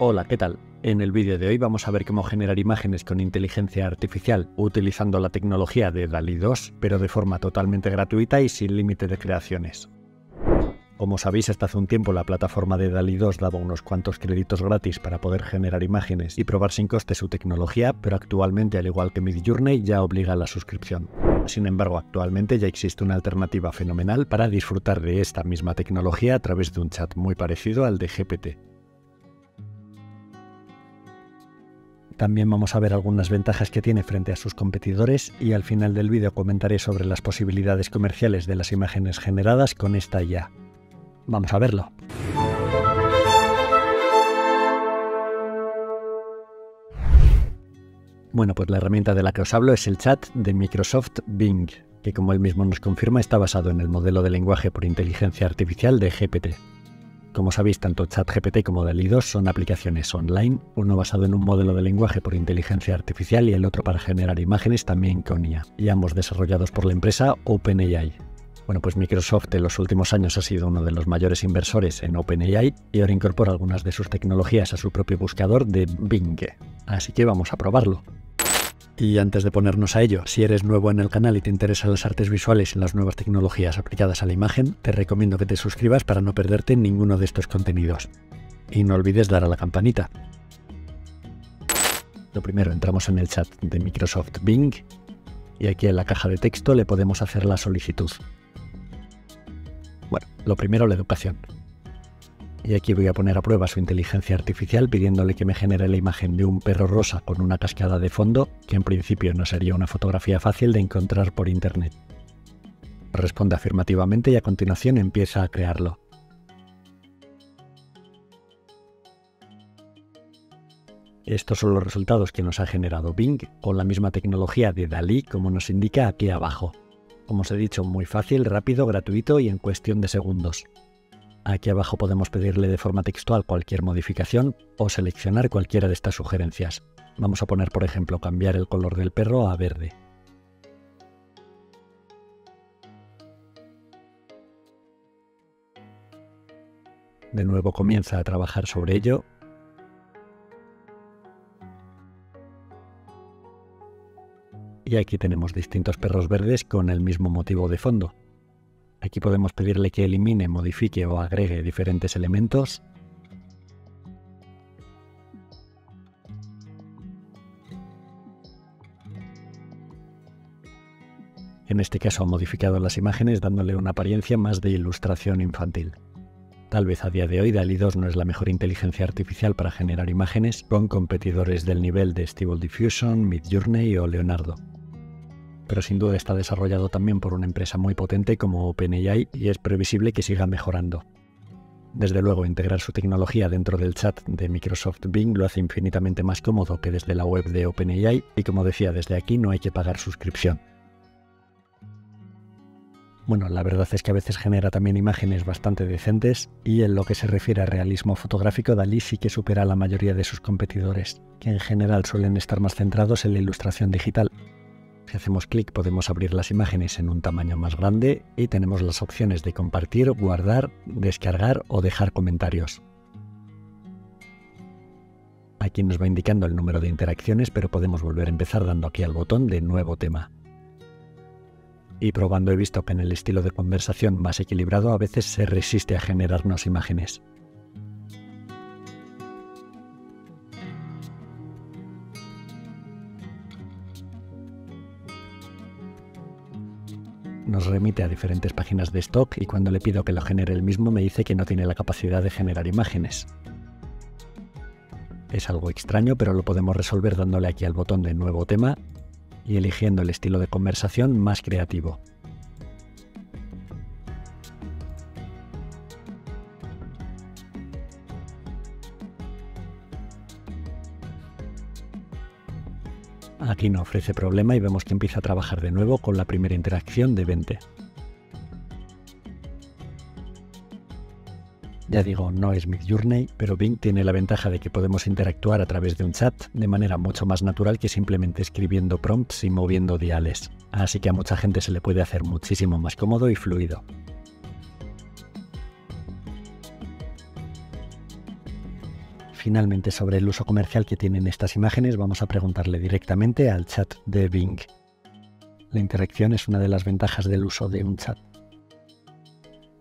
Hola, ¿qué tal? En el vídeo de hoy vamos a ver cómo generar imágenes con inteligencia artificial utilizando la tecnología de DALI 2, pero de forma totalmente gratuita y sin límite de creaciones. Como sabéis, hasta hace un tiempo la plataforma de DALI 2 daba unos cuantos créditos gratis para poder generar imágenes y probar sin coste su tecnología, pero actualmente, al igual que Midjourney, ya obliga a la suscripción. Sin embargo, actualmente ya existe una alternativa fenomenal para disfrutar de esta misma tecnología a través de un chat muy parecido al de GPT. También vamos a ver algunas ventajas que tiene frente a sus competidores y al final del vídeo comentaré sobre las posibilidades comerciales de las imágenes generadas con esta IA. Vamos a verlo. Bueno, pues la herramienta de la que os hablo es el chat de Microsoft Bing, que como él mismo nos confirma está basado en el modelo de lenguaje por inteligencia artificial de GPT. Como sabéis, tanto ChatGPT como DALI 2 son aplicaciones online, uno basado en un modelo de lenguaje por inteligencia artificial y el otro para generar imágenes también con IA, y ambos desarrollados por la empresa OpenAI. Bueno, pues Microsoft en los últimos años ha sido uno de los mayores inversores en OpenAI y ahora incorpora algunas de sus tecnologías a su propio buscador de Bing. Así que vamos a probarlo. Y antes de ponernos a ello, si eres nuevo en el canal y te interesan las artes visuales y las nuevas tecnologías aplicadas a la imagen, te recomiendo que te suscribas para no perderte ninguno de estos contenidos. Y no olvides dar a la campanita. Lo primero, entramos en el chat de Microsoft Bing y aquí en la caja de texto le podemos hacer la solicitud. Bueno, lo primero la educación. Y aquí voy a poner a prueba su inteligencia artificial pidiéndole que me genere la imagen de un perro rosa con una cascada de fondo, que en principio no sería una fotografía fácil de encontrar por internet. Responde afirmativamente y a continuación empieza a crearlo. Estos son los resultados que nos ha generado Bing con la misma tecnología de DALI como nos indica aquí abajo. Como os he dicho, muy fácil, rápido, gratuito y en cuestión de segundos. Aquí abajo podemos pedirle de forma textual cualquier modificación o seleccionar cualquiera de estas sugerencias. Vamos a poner, por ejemplo, cambiar el color del perro a verde. De nuevo comienza a trabajar sobre ello. Y aquí tenemos distintos perros verdes con el mismo motivo de fondo. Aquí podemos pedirle que elimine, modifique o agregue diferentes elementos. En este caso ha modificado las imágenes dándole una apariencia más de ilustración infantil. Tal vez a día de hoy DALI 2 no es la mejor inteligencia artificial para generar imágenes con competidores del nivel de Stable Diffusion, Midjourney o Leonardo pero sin duda está desarrollado también por una empresa muy potente como OpenAI y es previsible que siga mejorando. Desde luego, integrar su tecnología dentro del chat de Microsoft Bing lo hace infinitamente más cómodo que desde la web de OpenAI y como decía, desde aquí no hay que pagar suscripción. Bueno, la verdad es que a veces genera también imágenes bastante decentes y en lo que se refiere a realismo fotográfico, Dalí sí que supera a la mayoría de sus competidores, que en general suelen estar más centrados en la ilustración digital, si hacemos clic podemos abrir las imágenes en un tamaño más grande y tenemos las opciones de compartir, guardar, descargar o dejar comentarios. Aquí nos va indicando el número de interacciones, pero podemos volver a empezar dando aquí al botón de nuevo tema. Y probando he visto que en el estilo de conversación más equilibrado a veces se resiste a generarnos imágenes. Nos remite a diferentes páginas de stock y cuando le pido que lo genere el mismo me dice que no tiene la capacidad de generar imágenes. Es algo extraño, pero lo podemos resolver dándole aquí al botón de nuevo tema y eligiendo el estilo de conversación más creativo. Aquí no ofrece problema y vemos que empieza a trabajar de nuevo con la primera interacción de 20. Ya digo, no es Midjourney, pero Bing tiene la ventaja de que podemos interactuar a través de un chat de manera mucho más natural que simplemente escribiendo prompts y moviendo diales. Así que a mucha gente se le puede hacer muchísimo más cómodo y fluido. Finalmente, sobre el uso comercial que tienen estas imágenes, vamos a preguntarle directamente al chat de Bing. La interacción es una de las ventajas del uso de un chat.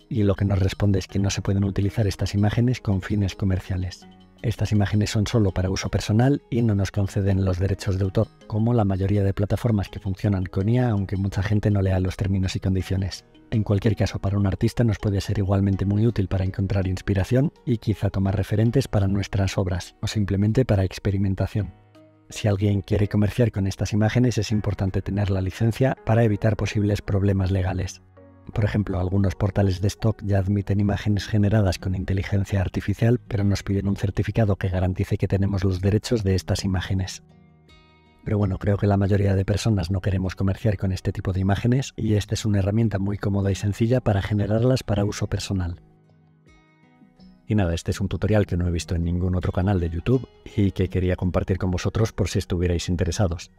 Y lo que nos responde es que no se pueden utilizar estas imágenes con fines comerciales. Estas imágenes son solo para uso personal y no nos conceden los derechos de autor, como la mayoría de plataformas que funcionan con IA, aunque mucha gente no lea los términos y condiciones. En cualquier caso, para un artista nos puede ser igualmente muy útil para encontrar inspiración y quizá tomar referentes para nuestras obras, o simplemente para experimentación. Si alguien quiere comerciar con estas imágenes es importante tener la licencia para evitar posibles problemas legales. Por ejemplo, algunos portales de stock ya admiten imágenes generadas con inteligencia artificial, pero nos piden un certificado que garantice que tenemos los derechos de estas imágenes. Pero bueno, creo que la mayoría de personas no queremos comerciar con este tipo de imágenes y esta es una herramienta muy cómoda y sencilla para generarlas para uso personal. Y nada, este es un tutorial que no he visto en ningún otro canal de YouTube y que quería compartir con vosotros por si estuvierais interesados.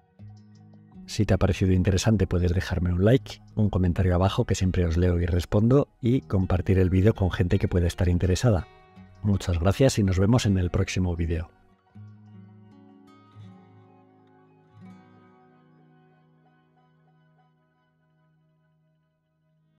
Si te ha parecido interesante puedes dejarme un like, un comentario abajo que siempre os leo y respondo y compartir el vídeo con gente que pueda estar interesada. Muchas gracias y nos vemos en el próximo vídeo.